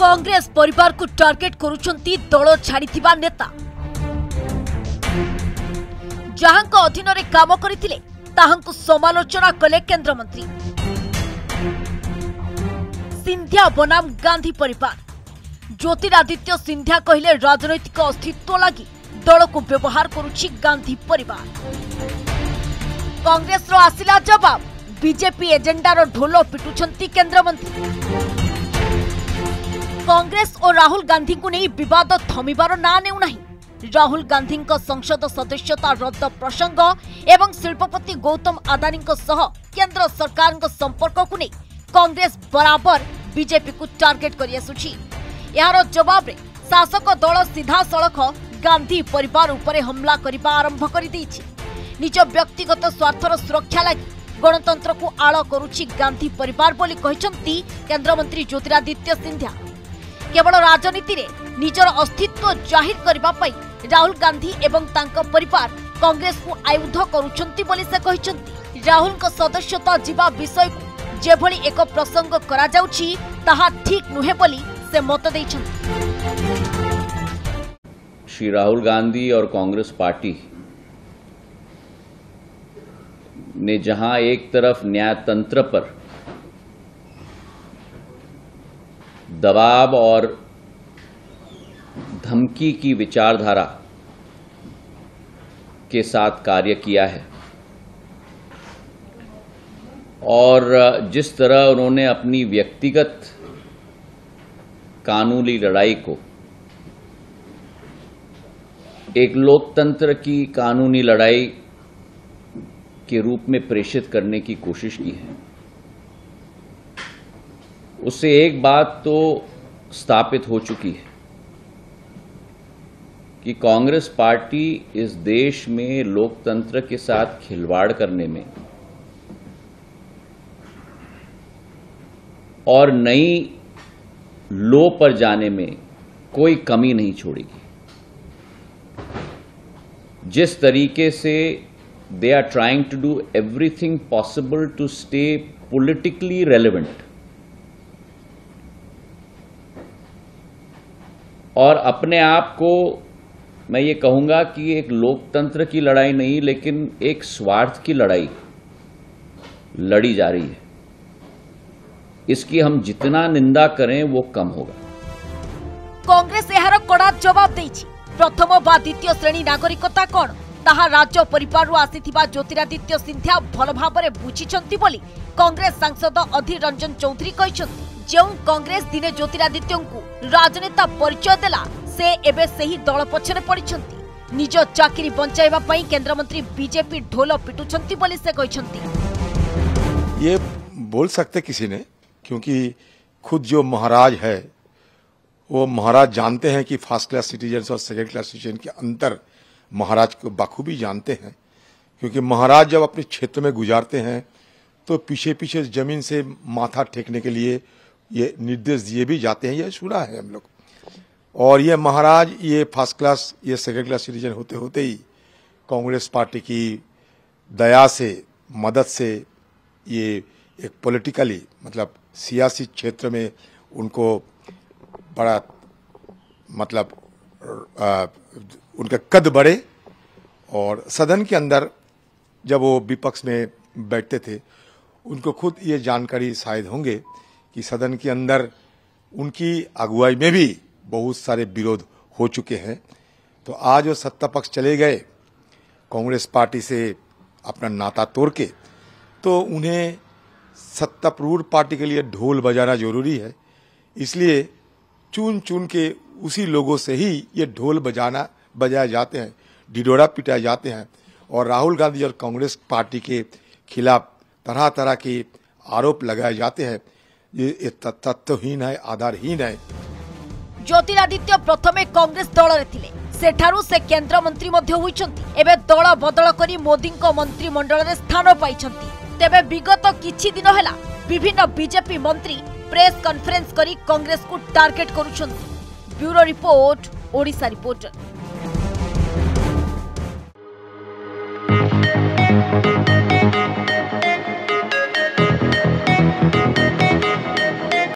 କଂଗ୍ରେସ ପରିବାରକୁ ଟାର୍ଗେଟ କରୁଛନ୍ତି ଦଳ ଛାଡ଼ିଥିବା ନେତା। ଯାହାଙ୍କ ଅଧୀନରେ କାମ କରିଥିଲେ ତାହାଙ୍କୁ ସମାଲୋଚନା କଲେ କେନ୍ଦ୍ରମନ୍ତ୍ରୀ। ସିନ୍ଧିଆ ବନାମ ଗାନ୍ଧୀ ପରିବାର। ଜ୍ୟୋତିରାଦିତ୍ୟ ସିନ୍ଧିଆ କହିଲେ ରାଜନୈତିକ ଅସ୍ତିତ୍ୱ ଲାଗି ଦଳକୁ ବ୍ୟବହାର କରୁଛି ଗାନ୍ଧୀ ପରିବାର। କଂଗ୍ରେସର ଆସିଲା ଜବାବ ବିଜେପି ଏଜେଣ୍ଡାର ଢୋଲ ପିଟୁଛନ୍ତି କେନ୍ଦ୍ରମନ୍ତ୍ରୀ। କଂଗ୍ରେସ ଓ ରାହୁଲ ଗାନ୍ଧୀଙ୍କୁ ନେଇ ବିବାଦ ଥମିବାର ନାଁ ନେଉନାହିଁ ରାହୁଲ ଗାନ୍ଧୀଙ୍କ ସଂସଦ ସଦସ୍ୟତା ରଦ୍ଦ ପ୍ରସଙ୍ଗ ଏବଂ ଶିଳ୍ପପତି ଗୌତମ ଆଦାନୀଙ୍କ ସହ କେନ୍ଦ୍ର ସରକାରଙ୍କ ସମ୍ପର୍କକୁ ନେଇ କଂଗ୍ରେସ ବରାବର ବିଜେପିକୁ ଟାର୍ଗେଟ କରିଆସୁଛି ଏହାର ଜବାବରେ ଶାସକ ଦଳ ସିଧାସଳଖ ଗାନ୍ଧୀ ପରିବାର ଉପରେ ହମଲା କରିବା ଆରମ୍ଭ କରିଦେଇଛି ନିଜ ବ୍ୟକ୍ତିଗତ ସ୍ୱାର୍ଥର ସୁରକ୍ଷା ଲାଗି ଗଣତନ୍ତ୍ରକୁ ଆଳ କରୁଛି ଗାନ୍ଧୀ ପରିବାର ବୋଲି କହିଛନ୍ତି କେନ୍ଦ୍ରମନ୍ତ୍ରୀ ଜ୍ୟୋତିରାଦିତ୍ୟ ସିନ୍ଧିଆ केवल राजनीति में निजर अस्तित्व ज़ाहिर करने राहुल गांधी एवं परिवार कांग्रेस को आयुध करुंट राहुल सदस्यता जवा विषय को जेभली एक प्रसंग करा ठीक नुहे से मत दे श्री राहुल गांधी और कांग्रेस पार्टी ने जहाँ एक तरफ़ न्यायतंत्र पर दबाव और धमकी की विचारधारा के साथ कार्य किया है। और जिस तरह उन्होंने अपनी व्यक्तिगत कानूनी लड़ाई को, एक लोकतंत्र की कानूनी लड़ाई के रूप में प्रेषित करने की कोशिश की है उससे एक बात तो स्थापित हो चुकी है कि कांग्रेस पार्टी इस देश में लोकतंत्र के साथ खिलवाड़ करने में और नई लो पर जाने में कोई कमी नहीं छोड़ेगी। जिस तरीके से they are trying to do everything possible to stay politically relevant और अपने आप को, मैं ये कहूँगा कि एक लोकतंत्र की लड़ाई नहीं, लेकिन एक स्वार्थ की लड़ाई लड़ी जा रही है। इसकी हम जितना निंदा करें, वो कम होगा। कांग्रेस यार कड़ा जवाब दे प्रथम व द्वितीय श्रेणी नागरिकता कौन ता राज्य परिवार आसी ज्योतिरादित्य सिंधिया भल भाव बुझिंटी कंग्रेस सांसद अधीर रंजन चौधरी कहते जो कांग्रेस दिने ज्योतिरादित्य को ରାଜନେତା ପରିଚୟ ଦେଲା ସେ ଏବେ ସେହି ଦଳ ପଛରେ ପଡ଼ିଛନ୍ତି ନିଜ ଚାକିରି ବଞ୍ଚାଇବା ପାଇଁ କେନ୍ଦ୍ରମନ୍ତ୍ରୀ ବିଜେପି ଢୋଲ ପିଟୁଛନ୍ତି ବୋଲି ସେ କହିଛନ୍ତି ये बोल सकते किसी ने क्योंकि खुद जो महाराज है वो महाराज जानते हैं कि फर्स्ट क्लास सिटीजन और सेकेंड क्लास सिटीजन के अंतर महाराज को बखूबी जानते हैं क्योंकि महाराज जब अपने क्षेत्र में गुजारते हैं तो पीछे पीछे जमीन से माथा टेकने के लिए ये निर्देश दिए भी जाते हैं ये सुना है हम लोग। और ये महाराज ये फ़र्स्ट क्लास ये सेकेंड क्लास सिटीजन होते होते ही कांग्रेस पार्टी की दया से मदद से ये एक पॉलिटिकली मतलब सियासी क्षेत्र में उनको बड़ा मतलब आ, उनका कद बढ़े और सदन के अंदर जब वो विपक्ष में बैठते थे उनको खुद ये जानकारी शायद होंगे कि सदन के अंदर उनकी अगुवाई में भी बहुत सारे विरोध हो चुके हैं। तो आज वो सत्ता पक्ष चले गए, कांग्रेस पार्टी से अपना नाता तोड़ के तो उन्हें सत्ताप्रूढ़ पार्टी के लिए ढोल बजाना ज़रूरी है। इसलिए चुन चुन के उसी लोगों से ही ये ढोल बजाना, बजाए जाते हैं, डिडोरा पिटाए जाते हैं और राहुल गांधी और कांग्रेस पार्टी के खिलाफ तरह तरह के आरोप लगाए जाते हैं। ये ये तथ्यहीन है आधारहीन है ଜ୍ୟୋତିରାଦିତ୍ୟ ପ୍ରଥମେ କଂଗ୍ରେସ ଦଳରେ ଥିଲେ ସେଠାରୁ ସେ କେନ୍ଦ୍ରମନ୍ତ୍ରୀ ମଧ୍ୟ ହୋଇଛନ୍ତି ଏବେ ଦଳ ବଦଳ କରି ମୋଦିଙ୍କ ମନ୍ତ୍ରିମଣ୍ଡଳରେ ସ୍ଥାନ ପାଇଛନ୍ତି ତେବେ ବିଗତ କିଛି ଦିନ ହେଲା ବିଭିନ୍ନ ବିଜେପି ମନ୍ତ୍ରୀ ପ୍ରେସ୍ କନଫରେନ୍ସ କରି କଂଗ୍ରେସକୁ ଟାର୍ଗେଟ କରୁଛନ୍ତି ବ୍ୟୁରୋ ରିପୋର୍ଟ ଓଡ଼ିଶା ରିପୋର୍ଟର